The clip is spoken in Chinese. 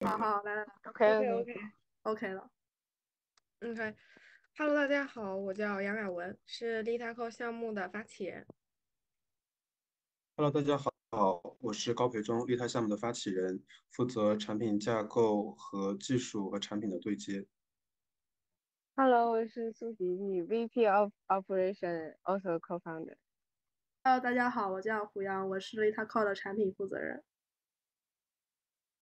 好好，来来来，OK OK OK OK 了，OK，Hello，大家好，我叫杨雅文，是 l i t a c o 项目的发起人。Hello，大家好，我是高培忠 l i t a 项目的发起人，负责产品架构和技术和产品的对接。Hello，我是苏迪迪，VP of Operation，also co-founder。Hello，大家好，我叫胡杨，我是 l i t a c o 的产品负责人。